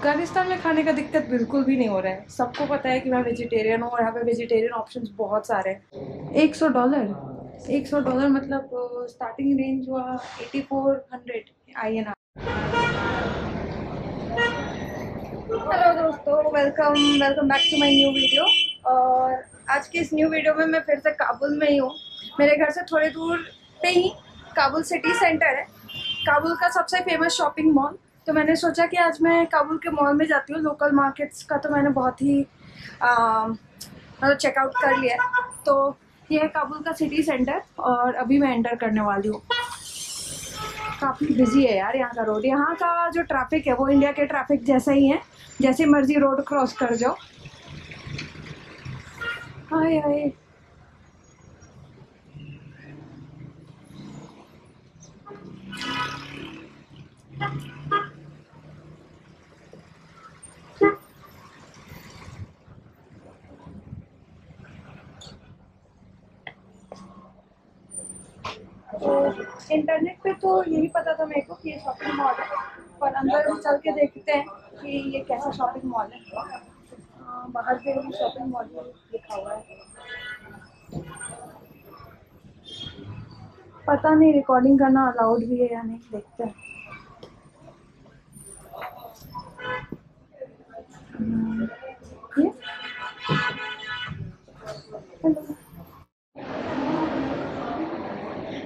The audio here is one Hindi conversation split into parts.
अफ़गानिस्तान में खाने का दिक्कत बिल्कुल भी नहीं हो रहा है। सबको पता है कि मैं वेजिटेरियन हूँ और यहाँ पे वेजिटेरियन ऑप्शंस बहुत सारे हैं। एक सौ डॉलर एक सौ डॉलर मतलब स्टार्टिंग रेंज हुआ eighty four hundred I N hello दोस्तों welcome welcome back to my new video और आज के इस न्यू वीडियो में मैं फिर से काबुल में ही हूँ। मेरे घर से थोड़ी दूर पे ही काबुल सिटी सेंटर है। काबुल का सबसे फ़ेमस शॉपिंग मॉल तो मैंने सोचा कि आज मैं काबुल के मॉल में जाती हूँ लोकल मार्केट्स का तो मैंने बहुत ही मतलब चेकआउट कर लिया है। तो ये है काबुल का सिटी सेंटर और अभी मैं एंटर करने वाली हूँ। काफ़ी बिज़ी है यार यहाँ का रोड यहाँ का जो ट्रैफ़िक है, वो इंडिया के ट्रैफ़िक जैसा ही है। जैसे मर्ज़ी रोड क्रॉस कर जाओ। हाय हाय इंटरनेट पे तो यही पता था मेरे को कि ये शॉपिंग मॉल है। पर अंदर चल के देखते हैं कि ये कैसा शॉपिंग मॉल है। आ, बाहर पे भी शॉपिंग मॉल लिखा हुआ है। पता नहीं रिकॉर्डिंग करना अलाउड भी है या नहीं देखते हैं। हम्म, हेलो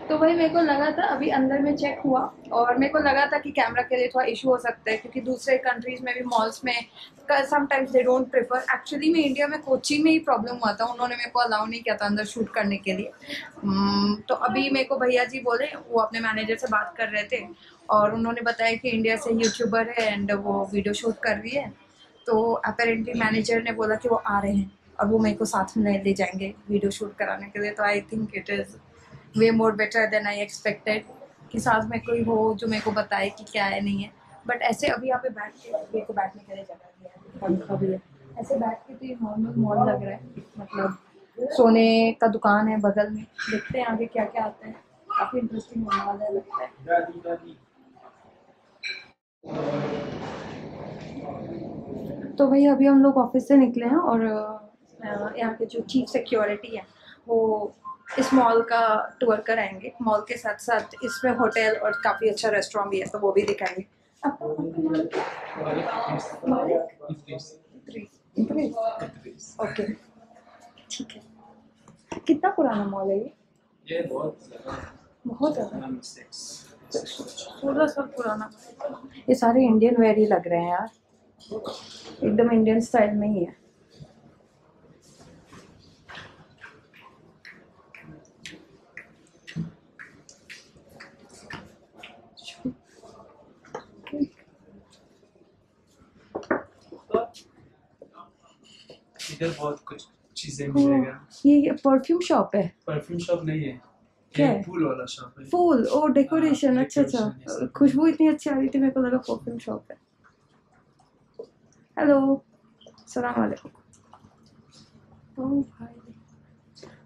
तो वही मेरे को लगा था अभी अंदर में चेक हुआ और मेरे को लगा था कि कैमरा के लिए थोड़ा इशू हो सकता है क्योंकि दूसरे कंट्रीज़ में भी मॉल्स में sometimes they don't prefer actually में इंडिया में कोची में ही प्रॉब्लम हुआ था उन्होंने मेरे को अलाउ नहीं किया था अंदर शूट करने के लिए। hmm, तो अभी मेरे को भैया जी बोले वो अपने मैनेजर से बात कर रहे थे और उन्होंने बताया कि इंडिया से यूट्यूबर है एंड वो वीडियो शूट कर रही है। तो अपेरेंटली मैनेजर ने बोला कि वो आ रहे हैं और वो मेरे को साथ में ले जाएँगे वीडियो शूट कराने के लिए। तो I think it is way more better than I expected कि साथ में कोई हो जो मेरे को बताए कि क्या है, नहीं है। बट ऐसे अभी यहाँ पे बैठ के, मेरे को बैठने के लिए जगह दिया है भी है। ऐसे बैठ के तो ये नॉर्मल मॉल लग रहा है मतलब सोने का दुकान है बगल में। देखते हैं आगे क्या क्या आता है। काफ़ी इंटरेस्टिंग होने वाला है, लगता है। तो भाई, अभी हम लोग ऑफ़िस से निकले हैं और यहाँ के जो चीफ सिक्योरिटी है, वो इस मॉल का टूर कराएँगे। मॉल के साथ साथ इसमें होटल और काफ़ी अच्छा रेस्टोरेंट भी है तो वो भी दिखाएँगे। ओके ठीक है। कितना पुराना मॉल है ये? ये बहुत बहुत ज़्यादा? सोलह साल पुराना। ये सारे इंडियन वेयर ही लग रहे हैं यार। एकदम इंडियन स्टाइल में ही है। इधर बहुत कुछ चीज़ें मिलेगा। ये परफ्यूम शॉप है। परफ्यूम शॉप नहीं है। क्या फूल वाला शॉप है। फूल? ओ डेकोरेशन हाँ, अच्छा अच्छा। खुशबू इतनी अच्छी आ रही थी मेरे को लगा परफ्यूम शॉप है। हेलो सलाम वालेकुम ओ भाई।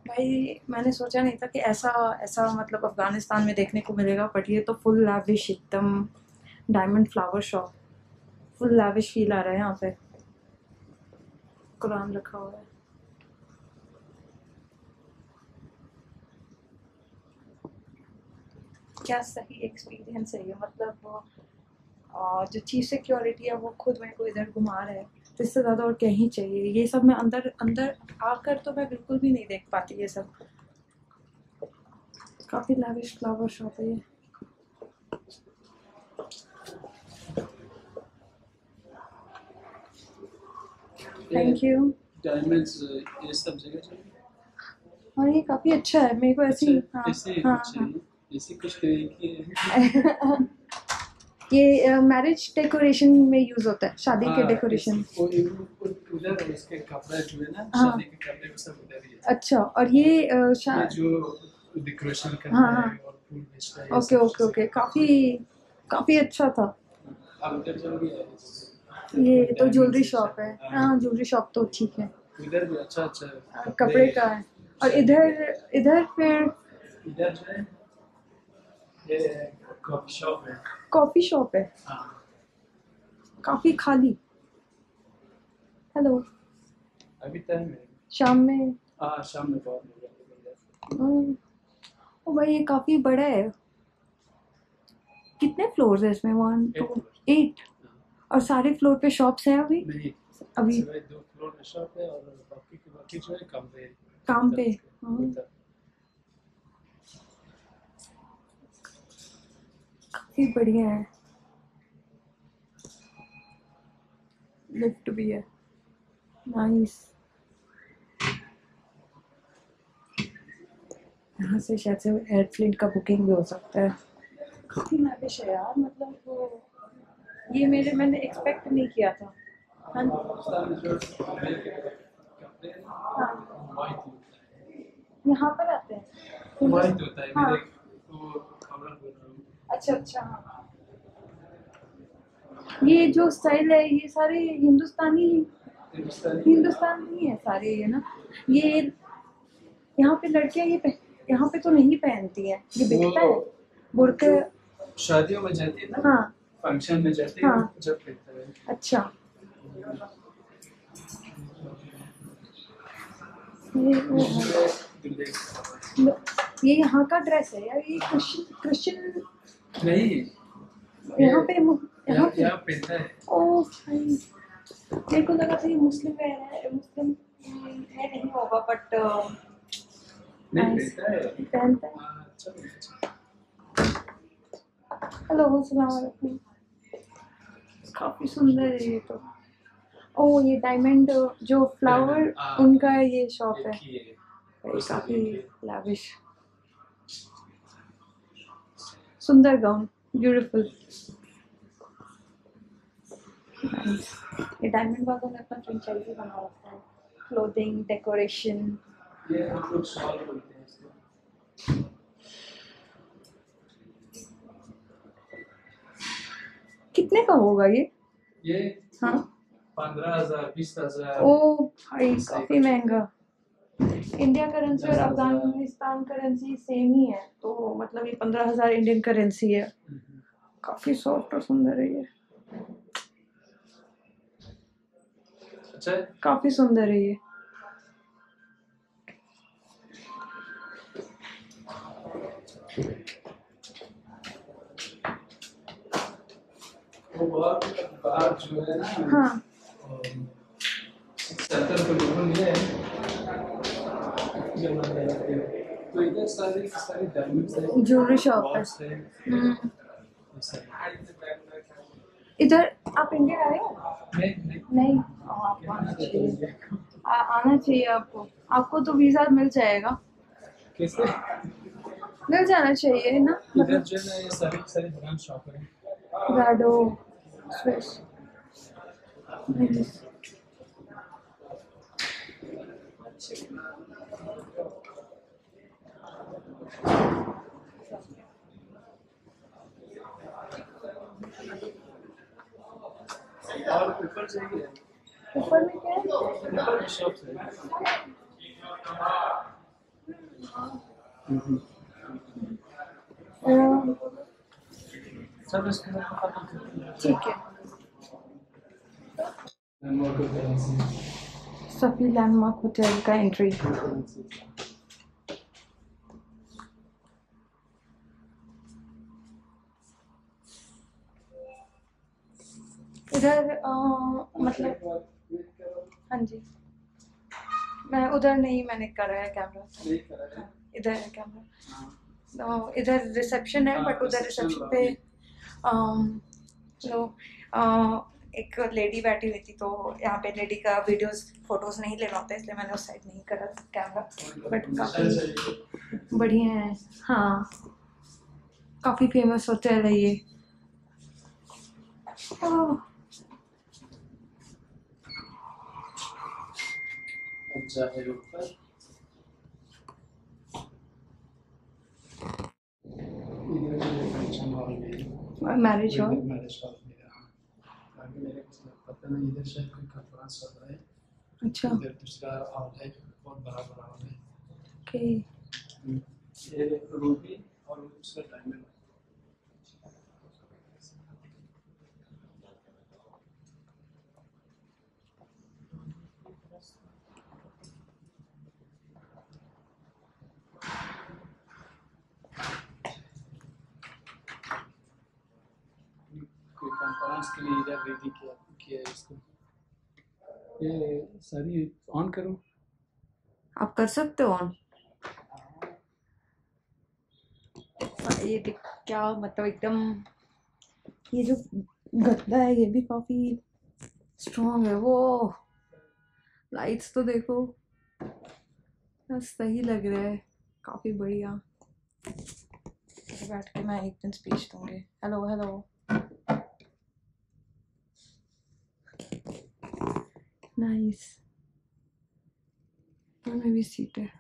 भाई मैंने सोचा नहीं था कि ऐसा ऐसा मतलब अफ़गानिस्तान में देखने को मिलेगा बट ये तो फुल लाविश एकदम diamond flower shop full lavish feel आ रहा है यहाँ पे। कुरान रखा हुआ है। क्या सही एक्सपीरियंस है ये? मतलब वो, जो चीफ सिक्योरिटी है वो खुद मेरे को इधर घुमा रहा है। तो इससे ज़्यादा और क्या ही चाहिए? ये सब मैं अंदर अंदर आकर तो मैं बिल्कुल भी नहीं देख पाती ये सब। काफ़ी लाविश फ्लावर शॉप है ये। थैंक यू डायमंड्स ये सब जगह चाहिए? और ये काफ़ी अच्छा है मेरे को ऐसी अच्छा, हाँ ऐसे हाँ कुछ हाँ। ऐसे कुछ करें ये मैरिज डेकोरेशन में यूज़ होता है शादी हाँ, के डेकोरेशन है ना हाँ। शादी के कपड़े वो सब उधर ही है। अच्छा और ये ये जो डेकोरेशन करना हाँ, है हाँ। और फूल बेचता है ओके ओके ओके। काफ़ी काफ़ी अच्छा था। ये तो ज्वेलरी शॉप है। हाँ। ज्वेलरी शॉप तो ठीक है। उधर भी अच्छा अच्छा अ, कपड़े का है। और इधर इधर फिर इधर है ये कॉफ़ी शॉप है। कॉफ़ी शॉप है। हाँ। काफ़ी खाली। हेलो। अभी टाइम है। शाम में। हाँ शाम में बहुत हम्म, ओ भाई ये काफ़ी बड़ा है। कितने फ्लोर्स है इसमें? One two. एट और सारे फ्लोर पे शॉप्स हैं अभी? नहीं अभी सिवाय दो फ्लोर में शॉप है और बाकी के बाकी जो है काम पे काम पे हाँ, काफ़ी बढ़िया है। लिफ्ट भी है। नाइस यहाँ से शायद से एयरप्लेन का बुकिंग भी हो सकता है। काफ़ी लाविश है यार मतलब वो ये मेरे मैंने एक्सपेक्ट नहीं किया था। हाँ हाँ है। यहाँ पर आते हैं। है हाँ। हूँ। अच्छा अच्छा हाँ। ये जो स्टाइल है ये सारे हिंदुस्तानी हिंदुस्तानी। हिंदुस्तानी है सारे ये ना? ये यहाँ पे लड़कियाँ ये पह- यहाँ पे तो नहीं पहनती है। ये बिकता है। बुरके शादियों में जाती है ना? हाँ। फ़ंक्शन में जाती है। हाँ। जब पहनता है। अच्छा। ये ये यहाँ का ड्रेस है यार ये क्रिश्चियन क्रिश्चियन नहीं। यहाँ पे यहाँ यहाँ पे? यहाँ पहनता है। ओ भाई मेरे को लगा था ये मुस्लिम वेयर है मुस्लिम है नहीं होगा बट नहीं पहनता है। हेलो सलाम वालेकुम। काफ़ी सुंदर है ये तो। ओ ये डायमंड जो फ्लावर हाँ। उनका ये शॉप है। ही है। काफ़ी लाविश सुंदर गाउन ब्यूटीफुल ये डायमंड वालों ने अपना फ्रेंचाइजी बना रखा है। क्लोथिंग डेकोरेशन ये हम लोग शॉल बोलते हैं इसको कितने का होगा ये? ये हाँ। पंद्रह हज़ार बीस हज़ार। ओ भाई काफ़ी महँगा। इंडिया करेंसी और अफ़गानिस्तान करेंसी सेम ही है तो मतलब ये पंद्रह हज़ार इंडियन करेंसी है। काफ़ी सॉफ्ट और सुंदर है ये। अच्छा। काफ़ी सुंदर है ये। बाहर जो है। ना हाँ सत्तर तो नहीं है। मान लेते हैं। तो इधर सारे सारे डायमंड्स है ज्वेलरी शॉप है। इधर आप इंडिया आए हो? नहीं। नहीं। नहीं आना चाहिए आ, आना चाहिए आपको। आपको तो वीज़ा मिल जाएगा। कैसे? मिल जाना चाहिए ना? मतलब जो है ना ये सारे सारे ब्रांड शॉप है। राडो स्विस और ऊपर जाइए ऊपर में क्या है ऊपर भी शॉप्स है अ, ठीक है। सफी लैंडमार्क होटल का एंट्री इधर मतलब हाँ जी। मैं उधर नहीं मैंने करा है कैमरा इधर है कैमरा इधर रिसेप्शन हाँ, बट उधर रिसेप्शन पे अम, लो अ, एक लेडी बैठी हुई थी तो यहाँ पे लेडी का वीडियोस फ़ोटोज़ नहीं लेना होता इसलिए मैंने उस साइड नहीं करा कैमरा बट काफ़ी बढ़िया है। हाँ। काफ़ी फ़ेमस होते है ये। ओह, अच्छा है ऊपर इधर जो फ़ंक्शन हॉल में मैरिज हॉल मैरिज हॉल हाँ। आगे मेरे पता नहीं इधर शायद कोई कॉन्फ्रेंस हो रहा है। अच्छा। इधर दूसरा हॉल है बहुत बड़ा बड़ा हॉल है ओके ये रूबी और उसका डायमंड एडवांस के लिए इधर रेडी किया किया है इसको ये सारी ऑन करूँ। आप कर सकते हो ऑन ये क्या मतलब एकदम, ये जो गद्दा है, ये भी काफ़ी स्ट्रॉन्ग है, वो। लाइट्स तो देखो सही लग रहा है, काफ़ी बढ़िया। बैठ के मैं एक दिन स्पीच दूँगी। हेलो हेलो नाइस मैं भी सीट है।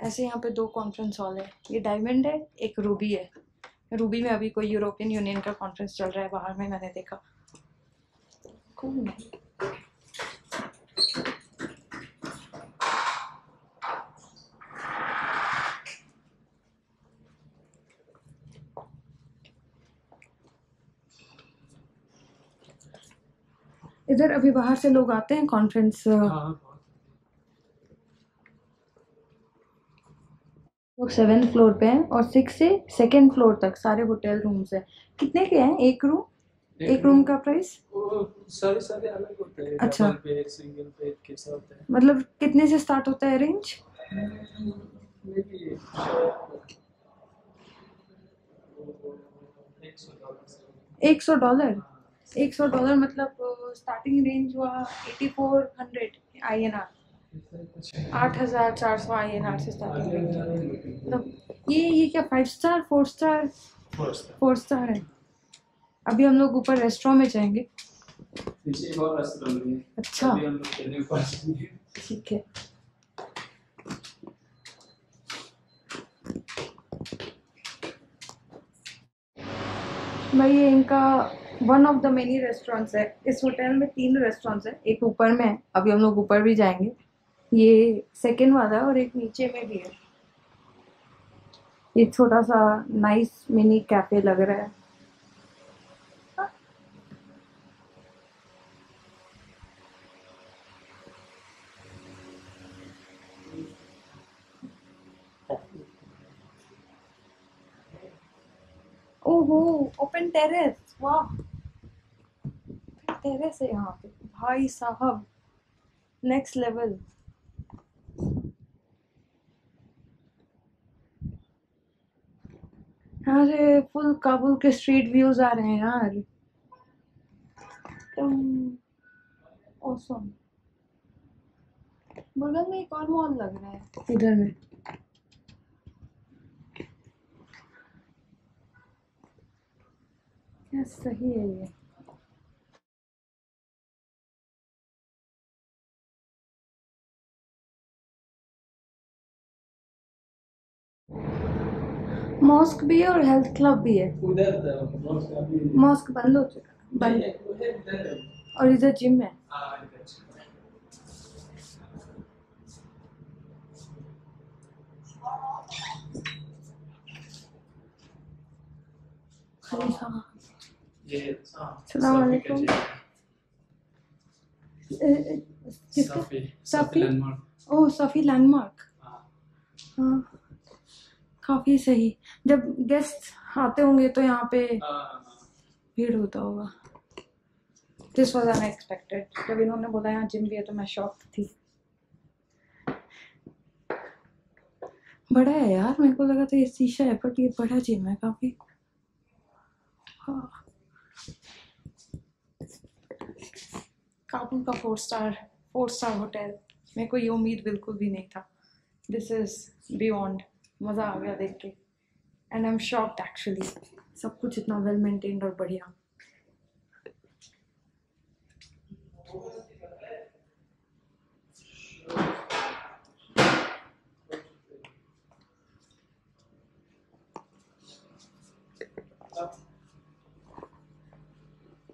ऐसे यहाँ पे दो कॉन्फ्रेंस हॉल है। ये डायमंड है, एक रूबी है। रूबी में अभी कोई यूरोपियन यूनियन का कॉन्फ्रेंस चल रहा है, बाहर में मैंने देखा। Cool. इधर अभी बाहर से लोग आते हैं कॉन्फ्रेंस हाँ लोग सेवन फ्लोर पे हैं और सिक्स से सेकेंड फ्लोर तक सारे होटल रूम्स हैं। कितने के हैं? एक रूम एक रूम का प्राइस सारे सारे अलग होते हैं। अच्छा। बेड सिंगल बेड कैसा होता है? मतलब कितने से स्टार्ट होता है रेंज एक सौ डॉलर एक सौ डॉलर मतलब स्टार्टिंग रेंज हुआ eighty four hundred I N R आठ हज़ार चार सौ आई एन आर से स्टार्टिंग रेंज। मतलब ये ये क्या five star four star four star है। अभी हम लोग ऊपर रेस्टोरेंट में जाएँगे। अच्छा। ठीक है। भाई ये इनका one of the many restaurants है। इस होटल में तीन रेस्टोरेंट्स है। एक ऊपर में है। अभी हम लोग ऊपर भी जाएँगे। ये सेकेंड वाला है और एक नीचे में भी है। ये छोटा सा नाइस मिनी कैफ़े लग रहा है। ओहो ओपन टेरेस वाह। टेरेस है यहाँ पे। भाई साहब नेक्स्ट लेवल यहाँ से फुल काबुल के स्ट्रीट व्यूज़ आ रहे हैं यार। एकदम बगल में एक और मॉल लग रहा है। इधर में। क्या सही है ये? मॉस्क भी है और हेल्थ क्लब भी है। मॉस्क बंद हो चुका बंद। और इधर जिम है। हाँ, हाँ, अस्सलाम सफ़ी सफ़ी लैंडमार्क ओह सफ़ी लैंडमार्क हाँ। हाँ। काफ़ी सही। जब गेस्ट आते होंगे तो यहाँ पे भीड़ होता होगा। दिस वॉज़ अनएक्सपेक्टेड जब इन्होंने बोला यहाँ जिम भी है तो मैं शॉक थी। बड़ा है यार, मेरे को लगा था ये शीशा है बट ये बड़ा जिम है काफ़ी। हाँ। काबुल का four star four star hotel मेरे को ये उम्मीद बिल्कुल भी नहीं था। दिस इज़ बियॉन्ड मज़ा आ गया देख के। And I am shocked actually सब कुछ इतना वेल मेंटेन्ड और बढ़िया।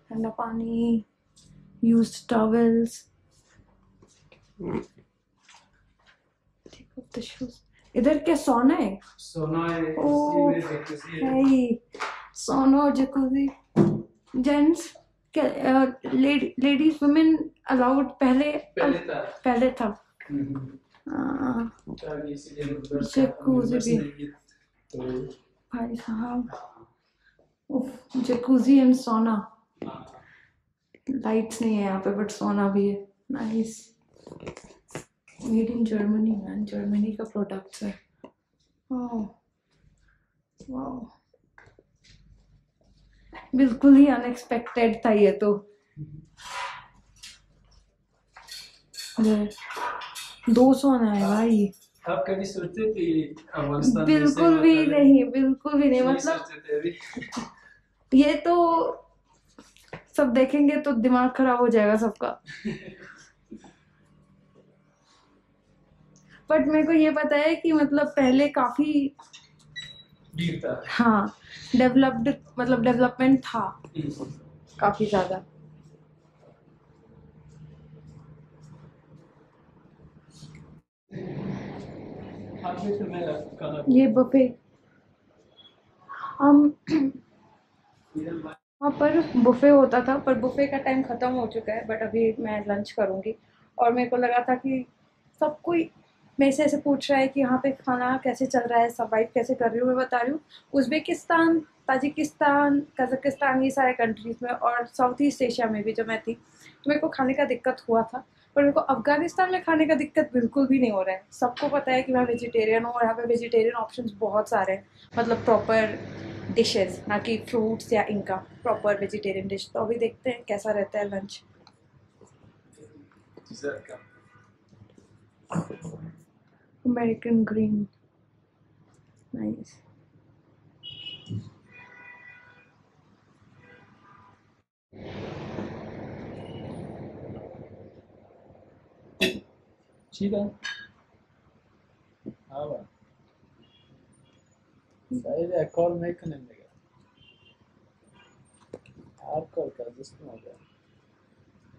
ठंडा पानी यूज्ड टॉवेल्स इधर क्या सोना है? सोना है ही सोना और jacuzzi gents ladies women allowed पहले पहले था। पहले हम्म, हाँ, जैकुजी members भी। तो भाई साहब जकूजी एंड सोना लाइट्स नहीं है यहाँ पे बट सोना भी है। Nice made in Germany man Germany का प्रोडक्ट्स है। बिल्कुल ही अनएक्सपेक्टेड था ये तो। दो सौ ना है भाई। आप कभी सोचते थे बिल्कुल भी है? नहीं बिल्कुल भी नहीं मतलब ये तो सब देखेंगे तो दिमाग खराब हो जाएगा सबका। बट मेरे को ये पता है कि मतलब पहले काफ़ी हाँ डेवलप्ड मतलब डेवलपमेंट था। हम्म। काफ़ी ज़्यादा। ये बफे हम वहाँ पर बुफे होता था पर बुफे का टाइम ख़त्म हो चुका है बट अभी मैं लंच करूँगी। और मेरे को लगा था कि सब कोई मेरे से ऐसे पूछ रहा है कि यहाँ पे खाना कैसे चल रहा है सर्वाइव कैसे कर रही हूँ, मैं बता रही हूँ। उज़्बेकिस्तान, ताजिकिस्तान, कज़ाकिस्तान, ये सारे कंट्रीज़ में और साउथ ईस्ट एशिया में भी जो मैं थी तो मेरे को खाने का दिक्कत हुआ था। पर मेरे को अफ़गानिस्तान में खाने का दिक्कत बिल्कुल भी नहीं हो रहा है। सबको पता है कि मैं वेजिटेरियन हूँ और यहाँ पे वेजिटेरियन ऑप्शन बहुत सारे हैं। मतलब प्रॉपर डिशेस ना कि फ्रूट्स या इनका प्रॉपर वेजिटेरियन डिश तो अभी देखते हैं कैसा रहता है lunch American green nice Chida. लगा आप कॉल कर जिसको हो गया।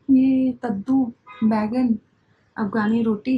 ये कद्दू बैगन अफगानी रोटी।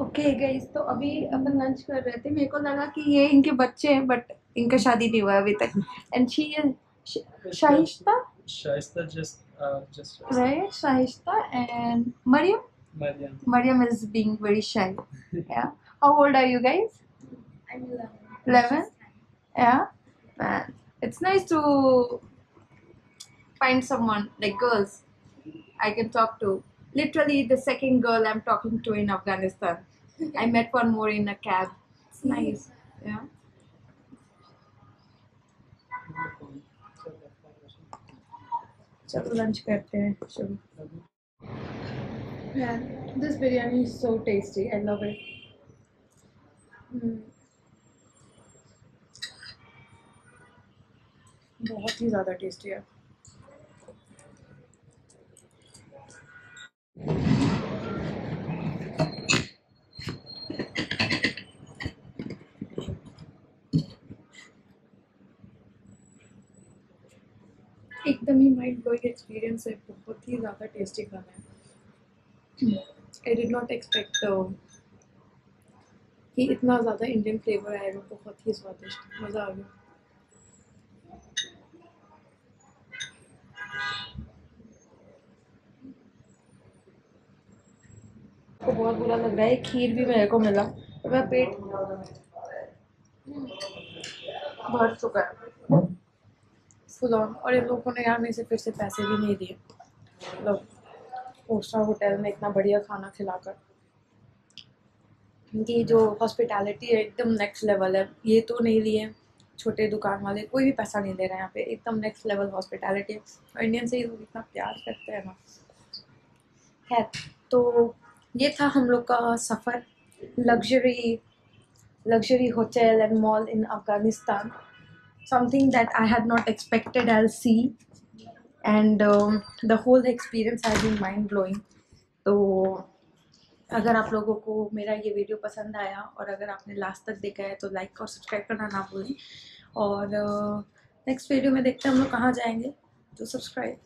ओके गई तो अभी अपन लंच कर रहे थे। मेरे को लगा कि ये इनके बच्चे हैं बट इनका शादी नहीं हुआ अभी तक। And she is Shaista Shaista just right uh, Shaista. And Maryam? Maryam. Is being very shy yeah how old are you guys eleven yeah it's nice to find someone like girls I can talk to literally the second girl i'm talking to in afghanistan. I met one more in a cab. It's nice. Yeah. चलो लंच करते हैं शुरू this biryani is so tasty. I love it. Mm. बहुत ही ज़्यादा टेस्टी है एकदम ही माइंड ब्लोइंग एक्सपीरियंस है बहुत ही ज़्यादा टेस्टी खाना है। आई डिड नॉट एक्सपेक्ट कि इतना ज़्यादा इंडियन फ्लेवर आएगा बहुत ही स्वादिष्ट मज़ा आ गया। को बहुत बुरा लग रहा है खीर भी मेरे को मिला। मेरा पेट भर चुका है। फुल ऑन और इन लोगों ने यार मेरे से फिर से पैसे भी नहीं दिए। मतलब स्टार होटल में इतना बढ़िया खाना खिलाकर। इनकी जो हॉस्पिटैलिटी है, एकदम नेक्स्ट लेवल है। ये तो नहीं लिए छोटे दुकान वाले, कोई भी पैसा नहीं दे रहे हैं यहाँ पे। एकदम नेक्स्ट लेवल हॉस्पिटैलिटी है। और इंडियन से ही लोग इतना प्यार करते हैं ना। खैर तो ये था हम लोग का सफ़र। Luxury luxury hotel and mall in Afghanistan something that I had not expected I'll see. And um, the whole experience has been mind blowing तो अगर आप लोगों को मेरा ये वीडियो पसंद आया और अगर आपने लास्ट तक देखा है तो लाइक और सब्सक्राइब करना ना भूलें। और नेक्स्ट वीडियो में देखते हैं हम लोग कहाँ जाएँगे। तो सब्सक्राइब